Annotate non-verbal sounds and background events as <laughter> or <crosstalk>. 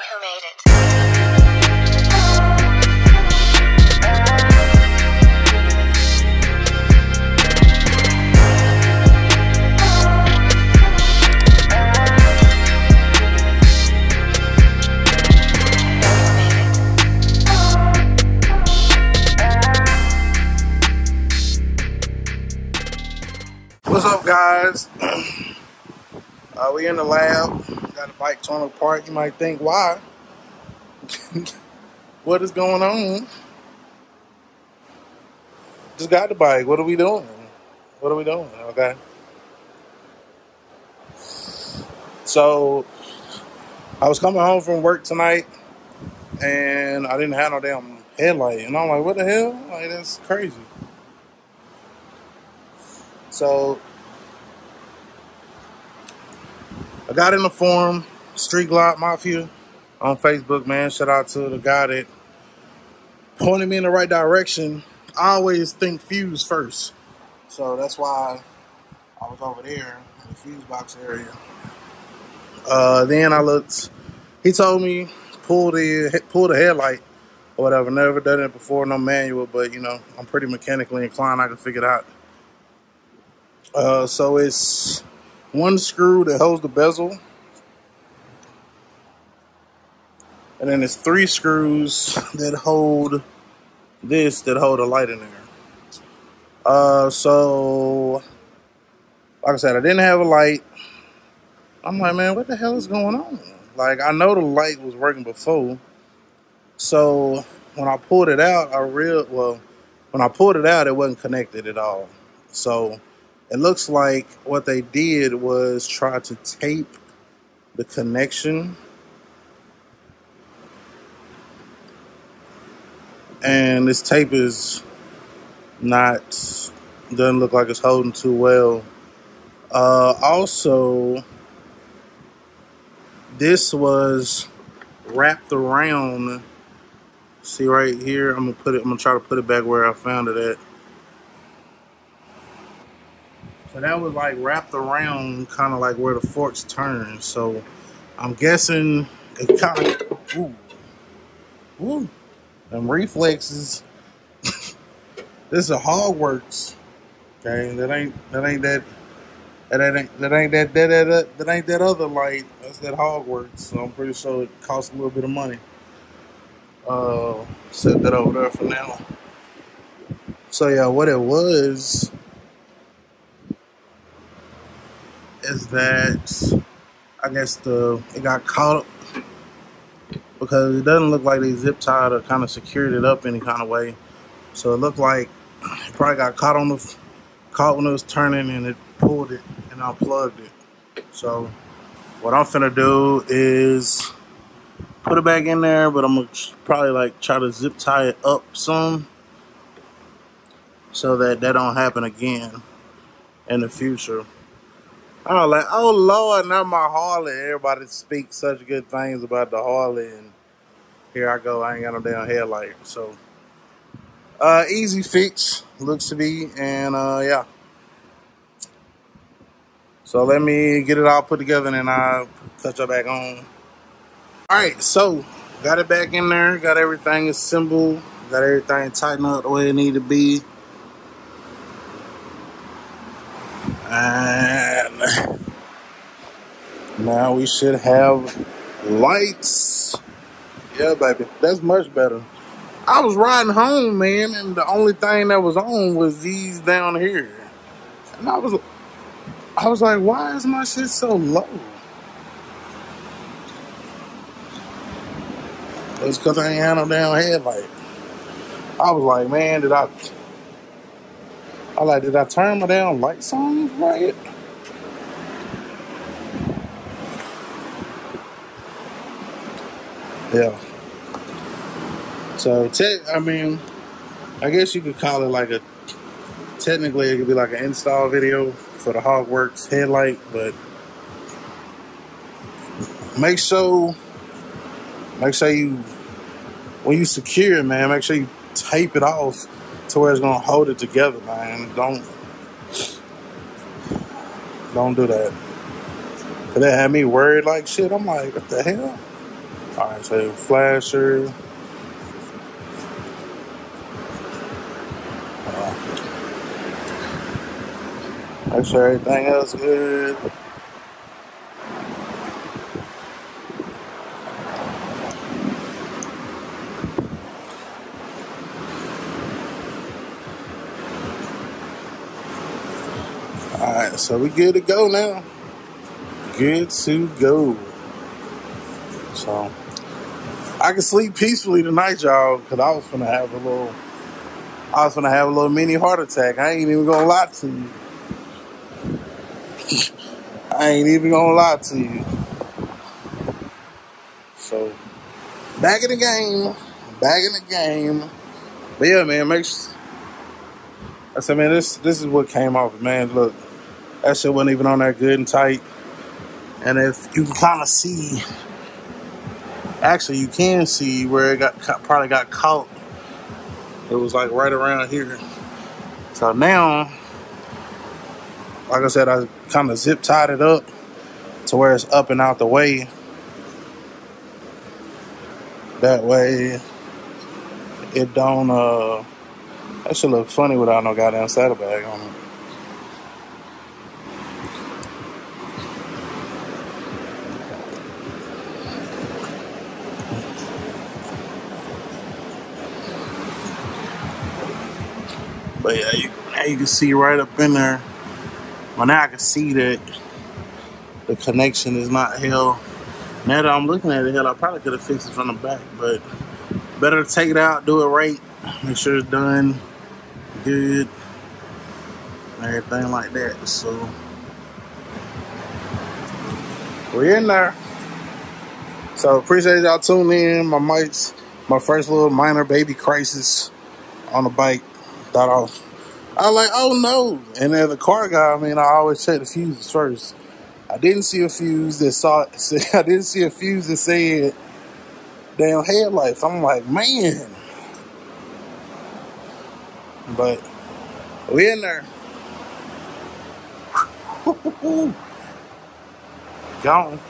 who made it. Who made it. What's up, guys? <clears throat> uh, we in the lab. Got a bike torn apart. You might think, why? <laughs> what is going on? Just got the bike. What are we doing? What are we doing? Okay. So, I was coming home from work tonight, and I didn't have no damn headlight. And I'm like, what the hell? Like, that's crazy. So, I got in the forum, Street Glide Mafia, on Facebook, man. Shout out to the guy that pointed me in the right direction. I always think fuse first. So that's why I was over there in the fuse box area. Uh, then I looked, he told me pull the pull the headlight or whatever. Never done it before, no manual, but you know, I'm pretty mechanically inclined. I can figure it out. Uh, so it's one screw that holds the bezel, and then it's three screws that hold this that hold a light in there. Uh, so like I said, I didn't have a light. I'm like, man, what the hell is going on? Like, I know the light was working before, so when I pulled it out, I real well, when I pulled it out, it wasn't connected at all. So it looks like what they did was try to tape the connection. And this tape is not doesn't look like it's holding too well. Uh also this was wrapped around. See right here i'm gonna put it i'm gonna try to put it back where i found it at so that was like wrapped around kind of like where the forks turn. So i'm guessing it kind of ooh, ooh, them reflexes. <laughs> This is a hogworks okay that ain't that ain't that that ain't that ain't that that, that, that, ain't that other light. That's that hogworks so i'm pretty sure it costs a little bit of money. Uh set that over there for now. So yeah what it was is that i guess the it got caught because it doesn't look like they zip tied or kind of secured it up any kind of way. So it looked like it probably got caught on the caught when it was turning and it pulled it and unplugged it. So what i'm finna do is put it back in there but i'm gonna probably like try to zip tie it up some so that that don't happen again in the future I was like, oh Lord, not my Harley. Everybody speaks such good things about the Harley, and here I go, I ain't got no damn headlight. So, uh, easy fix looks to be, and uh, yeah. So let me get it all put together, and then I'll touch it back on. All right, so got it back in there, got everything assembled, got everything tightened up the way it need to be, and now we should have lights. Yeah, baby, that's much better. I was riding home, man, and the only thing that was on was these down here, and I was, I was like, why is my shit so low? It's because I ain't had no damn headlight. I was like, man, did I? I like, did I turn my damn lights on right? Yeah. So, te- I mean, I guess you could call it like a. Technically, it could be like an install video for the Hogworks headlight, but make sure, make sure you, when you secure it, man, make sure you tape it off to where it's gonna hold it together, man. Don't, don't do that. 'Cause that had me worried like shit. I'm like, what the hell? All right, so flasher. Uh, make sure everything else good. All right, so we good to go now. Good to go. So I can sleep peacefully tonight, y'all, because I was gonna have a little. I was gonna have a little mini heart attack. I ain't even gonna lie to you. <laughs> I ain't even gonna lie to you. So back in the game, back in the game. But yeah, man, make sure. I said, man, this this is what came off. Man, look, that shit wasn't even on that good and tight. And if you can kind of see, actually, you can see where it got probably got caught. It was like right around here. So now, like I said, I kind of zip tied it up to where it's up and out the way. That way, it don't. uh That should look funny without no goddamn saddlebag on it. But yeah, you, now you can see right up in there. Well, now I can see that the connection is not held. Now that I'm looking at it, hell, I probably could have fixed it from the back, but better take it out, do it right, make sure it's done good, everything like that. So we're in there. So appreciate y'all tuning in. My mics, my first little minor baby crisis on the bike. Thought I was, I was like, oh no. And then the car guy, I mean, I always check the fuses first. I didn't see a fuse that saw. <laughs> I didn't see a fuse that said damn headlights. I'm like, man. But we in there. <laughs> Gone.